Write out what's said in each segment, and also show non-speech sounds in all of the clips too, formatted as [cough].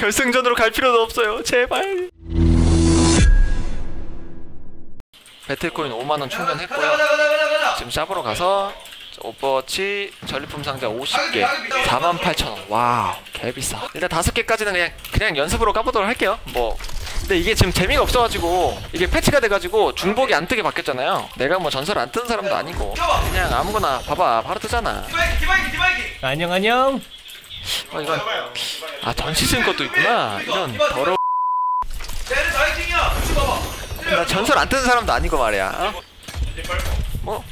결승전으로 갈 필요도 없어요. 제발. 배틀코인 5만원 충전했고요. 지금 shop으로 가서 오버워치 전리품 상자 50개 48,000원. wow 개비싸. 일단 다섯 개까지는 그냥 그냥 연습으로 까보도록 할게요. 뭐 근데 이게 지금 재미가 없어가지고 이게 패치가 돼가지고 중복이 안 뜨게 바뀌었잖아요. 내가 뭐 전설 안 뜨는 사람도 아니고 그냥 아무거나 봐봐 바로 뜨잖아. 안녕 안녕. 어 이건 아 전시즌 것도 있구나. 이런 더러워 나 전설 안 뜨는 사람도 아니고 말이야 어? 뭐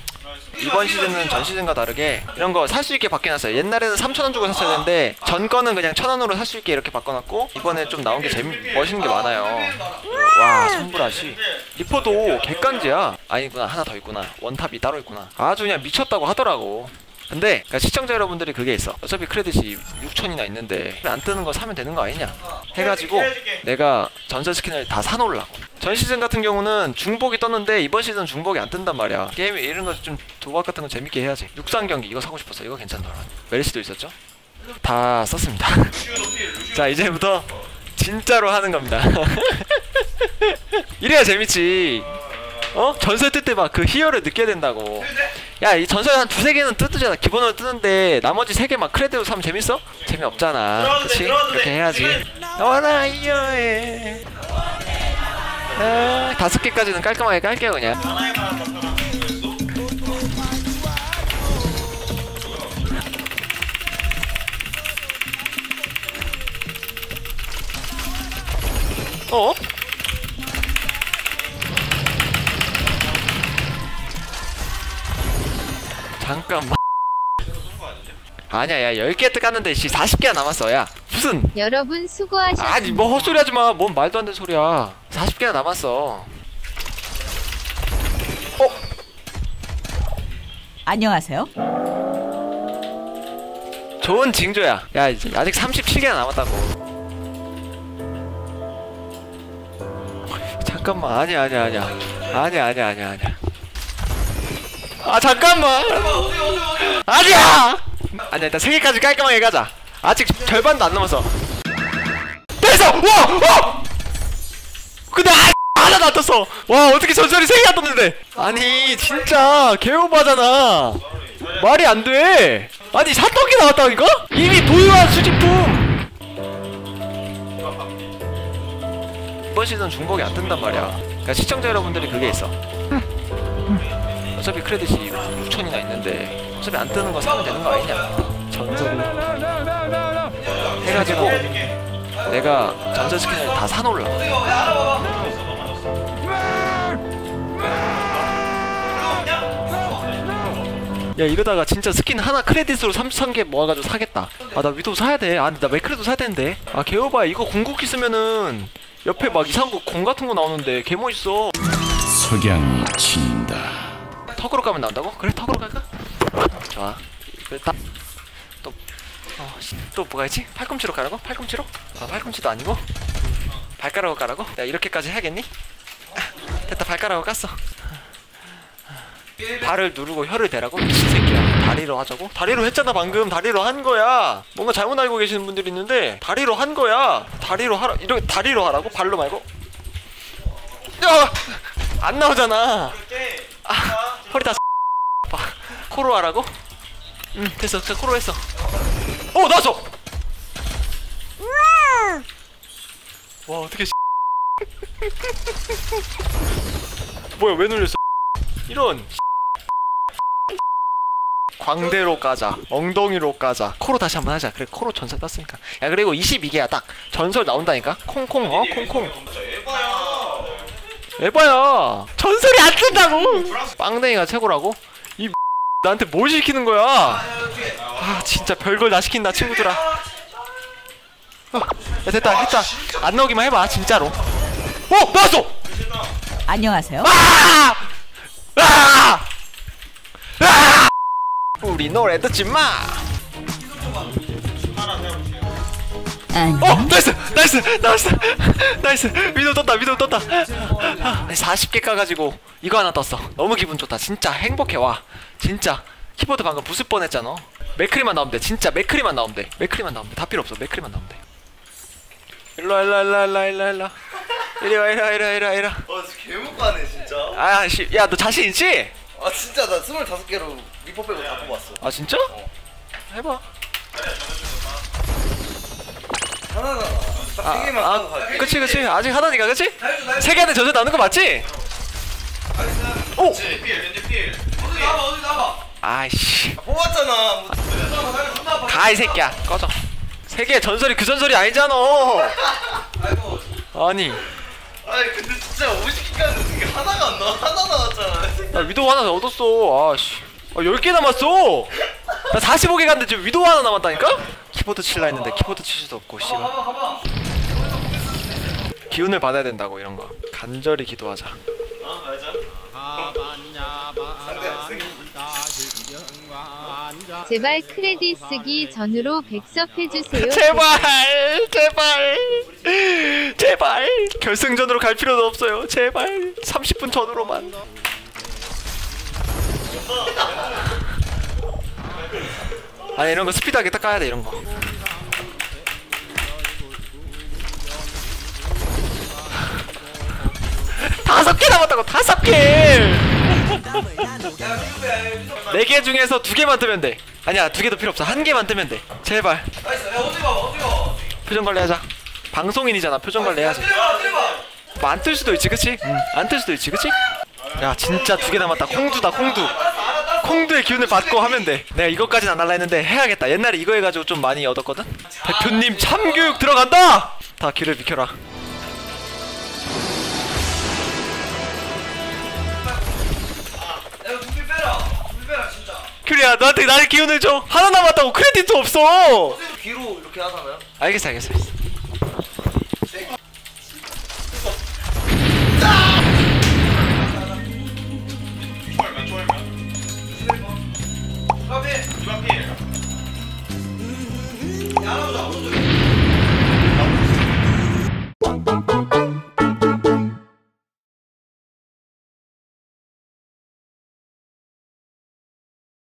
이번 시즌은 전 시즌과 다르게 이런 거 살 수 있게 바뀌어놨어요 옛날에는 3,000원 주고 샀어야 되는데 전 거는 그냥 1,000원으로 살 수 있게 이렇게 바꿔놨고 이번에 좀 나온 게 재미 멋있는 게 많아요. 와 손브라시. 리퍼도 객관지야. 아니구나 하나 더 있구나. 원탑이 따로 있구나. 아주 그냥 미쳤다고 하더라고 근데 그러니까 시청자 여러분들이 그게 있어. 어차피 credit이 6천이나 있는데 안 뜨는 거 사면 되는 거 아니냐? 해가지고 내가 전설 스킨을 다 사놓으려고. 전 시즌 같은 경우는 중복이 떴는데 이번 시즌 중복이 안 뜬단 말이야. 게임 이런 거 좀 도박 같은 거 재밌게 해야지. 육상 경기 이거 사고 싶었어. 이거 괜찮더라. 메르시도 있었죠? 다 썼습니다. [laughs] 자 이제부터 진짜로 하는 겁니다. [laughs] 이래야 재밌지. 어? 전설 뜰 때 막 그 희열을 느껴야 된다고 야 이 전설 한 두세 개는 뜨잖아. 기본으로 뜨는데 나머지 세개막 크레드로 사면 재밌어? 재미없잖아. 그치? 그렇게 해야지. 너나 이여해 아, 다섯 개까지는 깔끔하게 깔게요 그냥 잠깐만 아니야 야 10개 깠는데 씨 40개가 남았어 야. 무슨? 여러분 수고하셨습니다. 아니 뭐 헛소리 하지마. 뭔 말도 안 되는 소리야. 40개나 남았어. 안녕하세요. 좋은 징조야. 야 이제 아직 37개나 남았다고. 잠깐만. 아니야 아니야 아니야. 아니야 아니야 아니야 아니야 아 잠깐만. 아니야! 아니야 일단 3개까지 깔끔하게 가자. 아직 절반도 안 남았어 됐어! 와! 와! 근데 아 하나도 안 떴어. 와 어떻게 전설이 3개가 떴는데? 아니 진짜 개오바잖아. 말이 안돼. 아니 사떡이 나왔다니까? 이미 도유한 수집품. 이번 시즌 중복이 안 뜬단 말이야. 그러니까 시청자 여러분들이 그게 있어 어차피 credit이 6천이나 있는데 어차피 안 뜨는 거 사면 되는 거 아니냐? 전설을 해가지고 내가 전설 스킨을 다 사놓으려고. 야 이러다가 진짜 스킨 하나 credit으로 3,000개 모아가지고 사겠다. 아 나 위도 사야 돼 아 근데 나 맥크레도 사야 되는데? 아 개오바 이거 궁극기 쓰면은 옆에 막 이상한 거 공 같은 거 나오는데 개 멋있어. 석양이 친다. 턱으로 가면 나온다고? 그래 턱으로 갈까? 좋아 딱 또, 어, 씨, 또 뭐가 있지? 팔꿈치로 가라고? 팔꿈치로? 아 팔꿈치도 아니고 음, 발가락으로 가라고? 내가 이렇게까지 해야겠니? 아, 됐다 발가락으로 깠어 발을 누르고 혀를 대라고? 미친 새끼야 다리로 하자고? 다리로 했잖아 방금 다리로 한 거야 뭔가 잘못 알고 계시는 분들이 있는데 다리로 한 거야 다리로 하라 이렇게 다리로 하라고? 발로 말고? 야! 안 나오잖아 아, 허리 다 봐. [laughs] 코로 하라고? 응 됐어. 됐어 코로 했어. 어 나왔어! 와 어떻게 [laughs] 뭐야 왜 눌렸어? 이런. 광대로 까자. 엉덩이로 까자. 코로 다시 한번 하자. 그래 코로 전설 땄으니까. 야 그리고 22개야 딱. 전설 나온다니까. 콩콩 어? 콩콩 에바야 전설이 안 뜬다고 빵댕이가 최고라고? 이 [laughs] 나한테 뭘 시키는 거야 아 진짜 별걸 다 시킨다 친구들아 어, 야 됐다 했다 안 나오기만 해봐 진짜로 어 나왔어 안녕하세요. 아! 아! 아! 우리 노래 듣지 마. 안녕. 어, nice, nice, nice, nice. 위도우 떴다, 위도우 떴다. 아, 40개 까가지고 이거 하나 떴어. 너무 기분 좋다. 진짜 행복해 와. 진짜 키보드 방금 부술 뻔했잖아. 맥크리만 나오면 돼. 진짜 맥크리만 나오면 돼. 맥크리만 나오면 돼. 다 필요 없어. 맥크리만 나오면 돼. 일로와 일로와 일로와 일로와 일로와 일로와 이리와 이리와 이리와 이리와 이리와 아 진짜 개못까네 진짜 아씨 야 너 자신 있지? 아 진짜 나 25개로 리퍼 빼고 다 뽑았어 아 진짜? 해봐 아, 딱세 개만 아 하고 갈게. 그치 그치. 아직 하나니까 그치? 세 개 안에 전설 나오는 거 맞지? 오! 어디 나와 어디 나와 아이씨. 뽑았잖아. 뭐, 가 이 새끼야. 꺼져. 세개 전설이 그 전설이 아니잖아. 아이고. 아니. 아니 근데 진짜 50개까지 이게 하나가 안 나와? 하나 나왔잖아. 나 위도우 하나 얻었어. 아씨. 아, 10개 남았어. 나 45개 갔는데 지금 위도우 하나 남았다니까? 키보드 칠라 했는데 키보드 칠 수도 없고 씨발. 기운을 받아야 된다고 이런 거. 간절히 기도하자. 아 맞아 제발 크레딧 쓰기 전으로 백섭 해주세요. [laughs] 제발 제발 제발. 결승전으로 갈 필요도 없어요. 제발 30분 전으로만 아니 이런 거 스피드하게 딱 까야 돼 이런 거 [laughs] 다섯 개 남았다고 다섯 개! [laughs] 네 개 중에서 두 개만 뜨면 돼. 아니야 두 개도 필요 없어. 한 개만 뜨면 돼. 제발. 표정 관리하자. 방송인이잖아. 표정 관리해야지. 들어봐 들어봐 뭐안뜰 수도 있지, 그치? 응. 안뜰 수도 있지, 그치? 야 진짜 두 개 남았다. 콩두다, 콩두. 콩두의 기운을 받고 하면 돼. 내가 이것까진 안 할라 했는데 해야겠다. 옛날에 이거 해가지고 좀 많이 얻었거든. 대표님 참교육 들어간다. 다 귀를 비켜라. 큐리야 너한테 나의 기운을 줘. 하나 남았다고 크레딧도 없어. 귀로 이렇게 하잖아요 알겠어. 알겠어. Yalnız oldu.